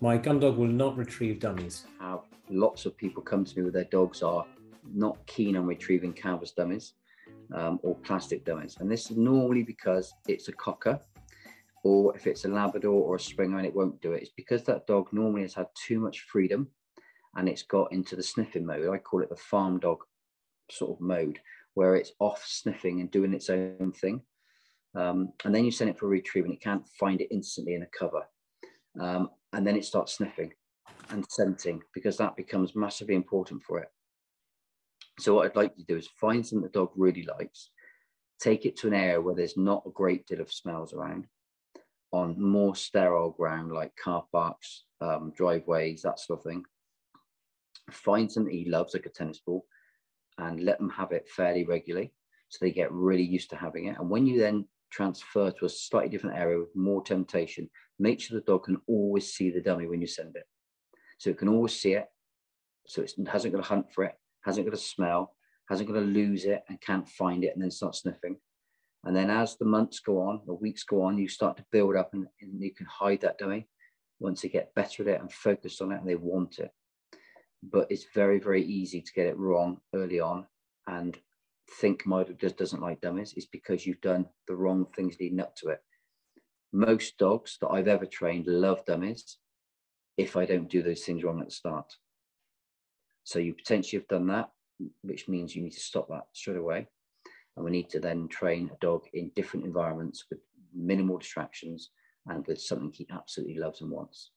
My gun dog will not retrieve dummies. Lots of people come to me with their dogs are not keen on retrieving canvas dummies um, or plastic dummies. And this is normally because it's a cocker or if it's a Labrador or a Springer and it won't do it. It's because that dog normally has had too much freedom and it's got into the sniffing mode. I call it the farm dog sort of mode where it's off sniffing and doing its own thing. Um, and then you send it for retrieve and it can't find it instantly in a cover. Um, and then it starts sniffing and scenting because that becomes massively important for it. So what I'd like you to do is find something the dog really likes, take it to an area where there's not a great deal of smells around, on more sterile ground like car parks, um, driveways, that sort of thing. Find something he loves, like a tennis ball, and let them have it fairly regularly so they get really used to having it. And when you then transfer to a slightly different area with more temptation, make sure the dog can always see the dummy when you send it. So it can always see it. So it hasn't got to hunt for it, hasn't got to smell, hasn't got to lose it and can't find it and then start sniffing. And then as the months go on, the weeks go on, you start to build up and, and you can hide that dummy once they get better at it and focused on it and they want it. But it's very, very easy to get it wrong early on and think Modo just doesn't like dummies. is because you've done the wrong things leading up to it. Most dogs that I've ever trained love dummies if I don't do those things wrong at the start. So you potentially have done that, which means you need to stop that straight away. And we need to then train a dog in different environments with minimal distractions and with something he absolutely loves and wants.